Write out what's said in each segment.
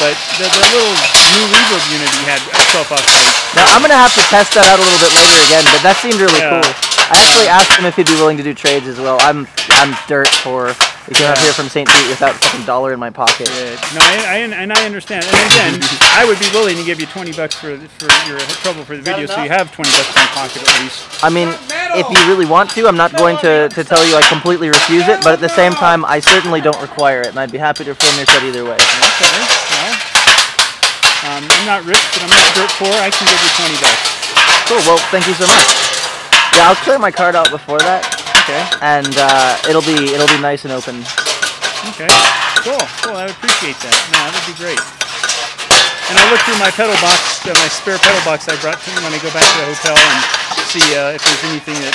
but the, the little new reverb unit he had at 12 octave. Now I'm gonna have to test that out a little bit later again, but that seemed really Yeah. cool. I actually asked him if he'd be willing to do trades as well. I'm I'm dirt poor. You came out Yeah. here from St. Pete without a fucking dollar in my pocket. Yeah, no, I, I, and I understand. And again, I would be willing to give you 20 bucks for for your trouble for the video, so you have 20 bucks in your pocket at least. I mean, if you really want to, I'm not going to, to tell you I completely refuse it, but at the same time, I certainly don't require it, and I'd be happy to film your set either way. Okay, well, um, I'm not rich, but I'm not dirt poor. I can give you 20 bucks. Cool. Well, thank you so much. Yeah, I'll clear my card out before that, Okay, and uh, it'll be it'll be nice and open. okay, cool, cool. I would appreciate that. No, that would be great. And I'll look through my pedal box, uh, my spare pedal box I brought to when I go back to the hotel and see uh, if there's anything that.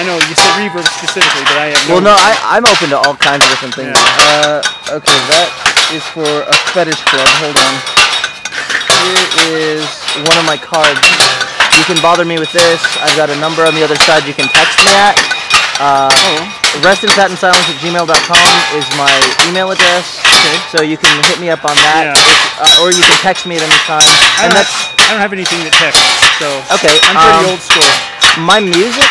I know you said reverb specifically, but I have Well, no, I, I'm open to all kinds of different things. Yeah. Uh, okay, that is for a fetish club. Hold on. Here is one of my cards. You can bother me with this. I've got a number on the other side you can text me at. Uh, silence at gmail.com is my email address. Okay. So you can hit me up on that. Yeah. If- uh, or you can text me at any time. I And don't, that's have, I don't have anything that texts, so okay. I'm pretty um, old school. my music,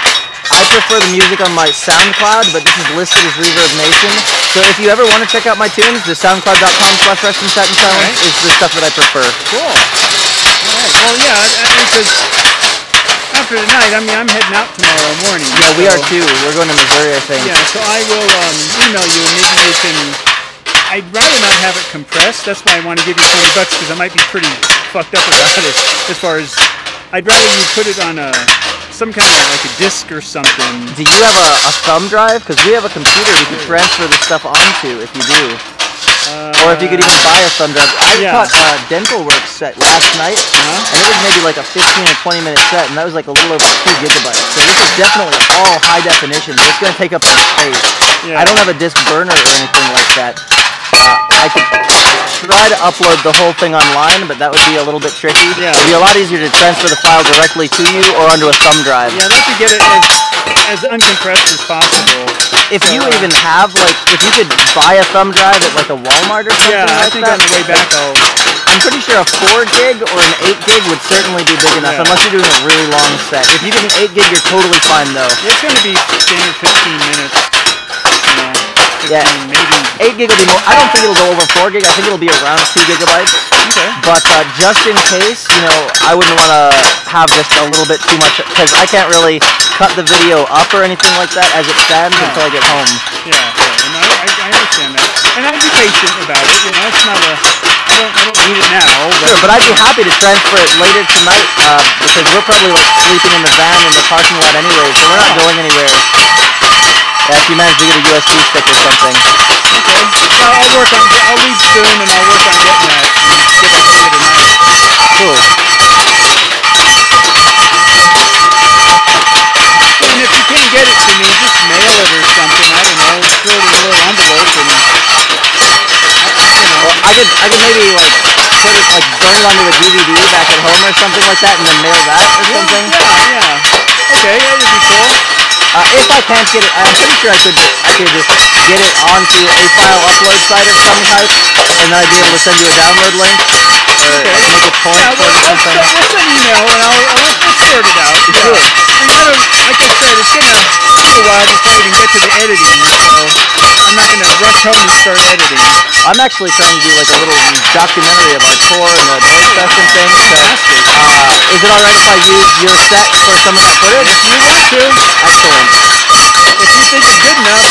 I prefer the music on my SoundCloud, but this is listed as Reverb Nation. So if you ever want to check out my tunes, the soundcloud.com slash rest in satin silence Alright. is the stuff that I prefer. Cool. All right. Well, yeah, because after tonight, I mean, I'm heading out tomorrow morning. Yeah, we are too. We're going to Missouri, I think. Yeah, so I will um, email you, and maybe you can. I'd rather not have it compressed. That's why I want to give you 20 bucks because I might be pretty fucked up about it. As far as, I'd rather you put it on a some kind of like a disc or something. Do you have a, a thumb drive? Because we have a computer we can transfer this stuff onto if you do. or if you could even buy a thumb drive. I yeah. caught a Dental Works set last night, Uh-huh. and it was maybe like a 15 or 20 minute set, and that was like a little over 2 gigabytes. So this is definitely all high definition, but it's going to take up some space. Yeah. I don't have a disk burner or anything like that. I could try to upload the whole thing online, but that would be a little bit tricky. Yeah. It'd be a lot easier to transfer the file directly to you or onto a thumb drive. Yeah, I'd like to get it as, as uncompressed as possible. If so, you uh, even have, like, if you could buy a thumb drive at, like, a Walmart or something yeah, like I think on the way back, I'll... I'm pretty sure a 4 gig or an 8 gig would certainly be big enough, yeah. unless you're doing a really long set. If you get an 8 gig, you're totally fine, though. It's going to be standard 15 minutes. You know, 15 yeah. minutes. 8 gig will be more. I don't think it'll go over 4 gig. I think it'll be around 2 gigabytes. Okay. But uh, just in case, you know, I wouldn't want to have just a little bit too much because I can't really cut the video up or anything like that as it stands no. until I get home. Yeah, yeah. And I, I, I understand that. And I'd be patient about it. You know, it's not a... I don't, I don't need it now. But sure, but I'd be happy to transfer it later tonight uh, because we're probably like sleeping in the van in the parking lot anyway, so we're not going anywhere. Yeah, if you manage to get a USB stick or something. Okay. Well, I'll work on. I'll leave soon, and I'll work on getting that and get that to you tonight. Cool. And if you can't get it to me, just mail it or something. I don't know. Throw it in a little envelope and. I, you know. Well, I could, I could maybe like put it, like burn it onto a DVD back at home or something like that, and then mail that or something. Yeah, yeah. Okay, that would be cool. Uh, if I can't get it, I'm pretty sure I could, I could just get it onto a file upload site of some type, and then I'd be able to send you a download link, or Okay. make a torrent Yeah, for well, it or let's, something. let's send an email and I'll, I'll, we'll sort it out. Yeah. should. And I don't, like I said, it's gonna be a while before I even get to the editing, I'm not gonna rush home and start editing. I'm actually trying to do like a little documentary of our tour and the noise fest and things. So, uh, is it alright if I use your set for some of that footage? If you want to, Excellent. if you think it's good enough,